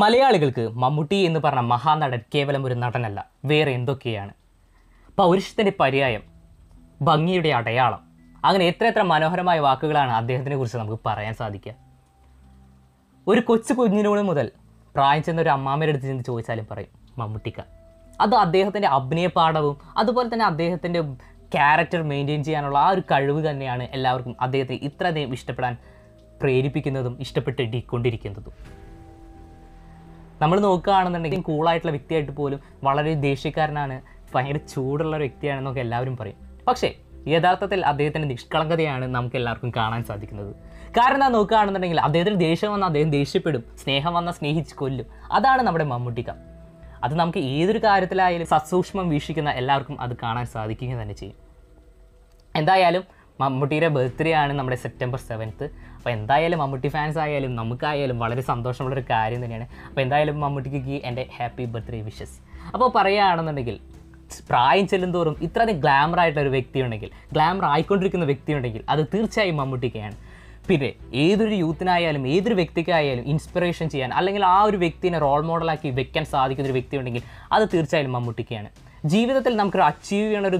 മലയാളികൾക്ക് മമ്മൂട്ടി എന്ന് പറഞ്ഞ മഹാനടൻ കേവലം ഒരു നടനല്ല വേറെ എന്തൊക്കെയാണ്? പൗരുഷത്തിന്റെ പര്യായം ഭംഗിയുടെ അടയാളം അങ്ങനെ എത്ര എത്ര മനോഹരമായ വാക്കുകളാണ് അദ്ദേഹത്തിനെ കുറിച്ച് നമുക്ക് പറയാൻ സാധിക്കുക. ഒരു കൊച്ചു കുഞ്ഞിനോട് മുതൽ പ്രായം ചെന്ന ഒരു അമ്മാമ്മയുടെ അടുത്ത് ചെന്ന് ചോദിച്ചാലും പറയും മമ്മൂട്ടിക്ക അത് അദ്ദേഹത്തിന്റെ അഭിനയ പാഠവും അതുപോലെ തന്നെ അദ്ദേഹത്തിന്റെ ക്യാരക്ടർ മെയിന്റെയിൻ ചെയ്യാനുള്ള ആ ഒരു കഴിവ് തന്നെയാണ് എല്ലാവർക്കും അദ്ദേഹത്തെ ഇത്രയധികം ഇഷ്ടപ്പെടാൻ പ്രേരിപ്പിക്കുന്നതും ഇഷ്ടപ്പെട്ടിക്കൊണ്ടിരിക്കുന്നതും നമ്മൾ നോക്കുകയാണെന്നുണ്ടെങ്കിൽ കൂളായിട്ടുള്ള വ്യക്തിയായിട്ട് പോലും വളരെ ദേഷ്യക്കാരനാണ് ഭയങ്കര ചൂടുള്ള ഒരു വ്യക്തിയാണെന്നൊക്കെ എല്ലാവരും പറയും. പക്ഷേ യഥാർത്ഥത്തിൽ അദ്ദേഹത്തിന്റെ നിഷ്കളങ്കതയാണ് നമുക്ക് എല്ലാവർക്കും കാണാൻ സാധിക്കുന്നത്. കാരണം എന്താ നോക്കുകയാണെന്നുണ്ടെങ്കിൽ അദ്ദേഹത്തിന് ദേഷ്യം വന്നാൽ അദ്ദേഹം ദേഷ്യപ്പെടും സ്നേഹം വന്നാൽ സ്നേഹിച്ച് കൊല്ലും. അതാണ് നമ്മുടെ മമ്മൂട്ടിക്ക. അത് നമുക്ക് ഏതൊരു കാര്യത്തിലായാലും സസൂക്ഷ്മം വീക്ഷിക്കുന്ന എല്ലാവർക്കും അത് കാണാൻ സാധിക്കുക തന്നെ ചെയ്യും. എന്തായാലും മമ്മൂട്ടിയുടെ ബർത്ത്ഡേ ആണ് നമ്മുടെ സെപ്റ്റംബർ സെവൻത്ത് അപ്പോൾ എന്തായാലും മമ്മൂട്ടി ഫാൻസ് ആയാലും നമുക്കായാലും വളരെ സന്തോഷമുള്ളൊരു കാര്യം തന്നെയാണ്. അപ്പോൾ എന്തായാലും മമ്മൂട്ടിക്ക് എന്റെ ഹാപ്പി ബർത്ത്ഡേ വിഷസ് അപ്പോൾ പറയുകയാണെന്നുണ്ടെങ്കിൽ പ്രായം ചെല്ലുന്തോറും ഇത്രയധികം ഗ്ലാമർ ആയിട്ടുള്ള ഒരു വ്യക്തി ഉണ്ടെങ്കിൽ ഗ്ലാമർ ആയിക്കൊണ്ടിരിക്കുന്ന വ്യക്തി ഉണ്ടെങ്കിൽ അത് തീർച്ചയായും മമ്മൂട്ടിക്കയാണ് പിന്നെ ഏതൊരു യൂത്തിനായാലും ഏതൊരു വ്യക്തിക്കായാലും ഇൻസ്പിറേഷൻ ചെയ്യാൻ അല്ലെങ്കിൽ ആ ഒരു വ്യക്തിനെ റോൾ മോഡലാക്കി വെക്കാൻ സാധിക്കുന്ന ഒരു വ്യക്തി ഉണ്ടെങ്കിൽ അത് തീർച്ചയായും മമ്മൂട്ടിക്കയാണ് ജീവിതത്തിൽ നമുക്കൊരു അച്ചീവ് ചെയ്യണ ഒരു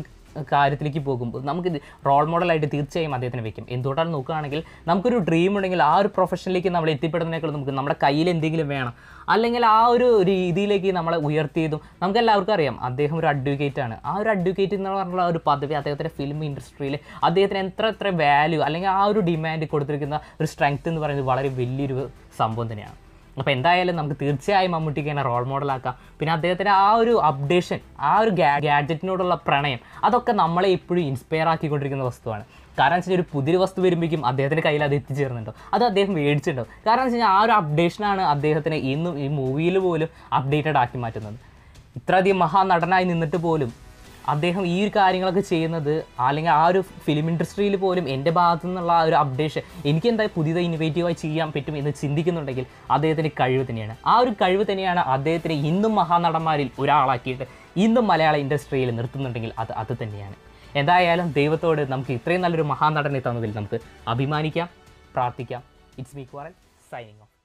കാര്യത്തിലേക്ക് പോകുമ്പോൾ നമുക്ക് റോൾ മോഡലായിട്ട് തീർച്ചയായും അദ്ദേഹത്തിന് വെക്കും. എന്തുകൊണ്ടാണ് നോക്കുകയാണെങ്കിൽ നമുക്കൊരു ഡ്രീം ഉണ്ടെങ്കിൽ ആ ഒരു പ്രൊഫഷനിലേക്ക് നമ്മൾ എത്തിപ്പെടുന്നതിനേക്കാൾ നമുക്ക് നമ്മുടെ കയ്യിൽ എന്തെങ്കിലും വേണം. അല്ലെങ്കിൽ ആ ഒരു രീതിയിലേക്ക് നമ്മളെ ഉയർത്തിയതും നമുക്ക് എല്ലാവർക്കും അറിയാം. അദ്ദേഹം ഒരു അഡ്വക്കേറ്റ് ആണ്. ആ ഒരു അഡ്വക്കേറ്റ് എന്ന് പറഞ്ഞുള്ള ഒരു പദവി അദ്ദേഹത്തിന്റെ ഫിലിം ഇൻഡസ്ട്രിയിൽ അദ്ദേഹത്തിന് എത്ര എത്ര വാല്യൂ അല്ലെങ്കിൽ ആ ഒരു ഡിമാൻഡ് കൊടുത്തിരിക്കുന്ന ഒരു സ്ട്രെങ്ത് എന്ന് പറയുന്നത് വളരെ വലിയൊരു സംഭവം തന്നെയാണ്. അപ്പോൾ എന്തായാലും നമുക്ക് തീർച്ചയായും മമ്മൂട്ടിക്ക് തന്നെ റോൾ മോഡലാക്കാം പിന്നെ അദ്ദേഹത്തിന്റെ ആ ഒരു അപ്ഡേഷൻ ആ ഒരു ഗാഡ്ജറ്റിനോടുള്ള പ്രണയം അതൊക്കെ നമ്മളെ ഇപ്പോഴും ഇൻസ്പയർ ആക്കിക്കൊണ്ടിരിക്കുന്ന വസ്തുവാണ്. കാരണം വെച്ചാൽ ഒരു പുതിയൊരു വസ്തു വരുമ്പോഴേക്കും അദ്ദേഹത്തിന്റെ കയ്യിൽ അത് എത്തിച്ചേർന്നുണ്ടോ അത് അദ്ദേഹം മേടിച്ചിട്ടുണ്ടോ? കാരണം വെച്ച് കഴിഞ്ഞാൽ ആ ഒരു അപ്ഡേഷനാണ് അദ്ദേഹത്തിനെ ഇന്നും ഈ മൂവിയിൽ പോലും അപ്ഡേറ്റഡ് ആക്കി മാറ്റുന്നത്. ഇത്രയധികം മഹാനടനായി നിന്നിട്ട് പോലും അദ്ദേഹം ഈ ഒരു കാര്യങ്ങളൊക്കെ ചെയ്യുന്നത് അല്ലെങ്കിൽ ആ ഒരു ഫിലിം ഇൻഡസ്ട്രിയിൽ പോലും എന്റെ ഭാഗത്തു നിന്നുള്ള ആ ഒരു അപ്ഡേഷൻ എനിക്ക് എന്തായാലും പുതിയത് ഇന്നോവേറ്റീവായി ചെയ്യാൻ പറ്റും എന്ന് ചിന്തിക്കുന്നുണ്ടെങ്കിൽ അദ്ദേഹത്തിന്റെ കഴിവ് തന്നെയാണ്. ആ ഒരു കഴിവ് തന്നെയാണ് അദ്ദേഹത്തിനെ ഇന്നും മഹാനടന്മാരിൽ ഒരാളാക്കിയിട്ട് ഇന്നും മലയാള ഇൻഡസ്ട്രിയിൽ നിർത്തുന്നുണ്ടെങ്കിൽ അത് അത് തന്നെയാണ്. എന്തായാലും ദൈവത്തോട് നമുക്ക് ഇത്രയും നല്ലൊരു മഹാനടനെ തന്നതിൽ നമുക്ക് അഭിമാനിക്കാം പ്രാർത്ഥിക്കാം. It's me quarrel signing off